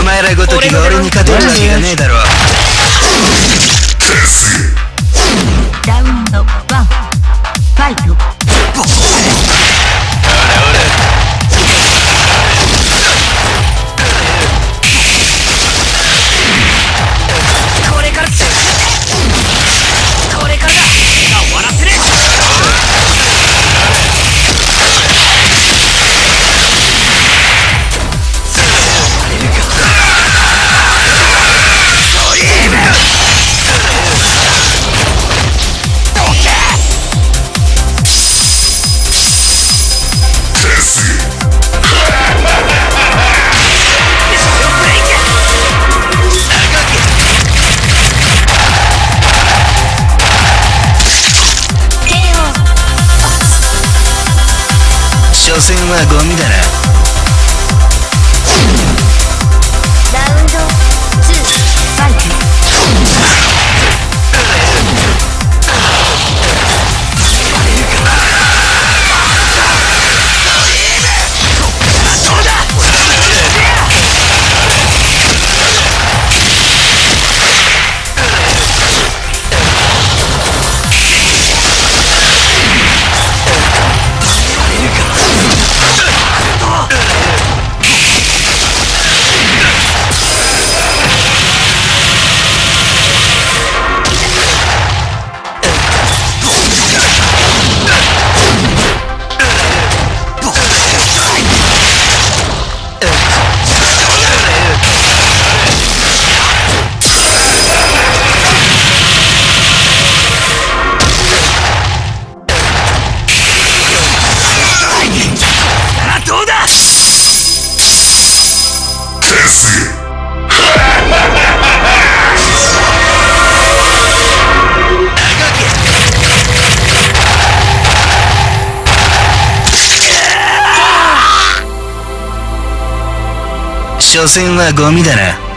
お前らごときが俺に勝てるわけがねえだろ。所詮はゴミだな。所詮はゴミだな。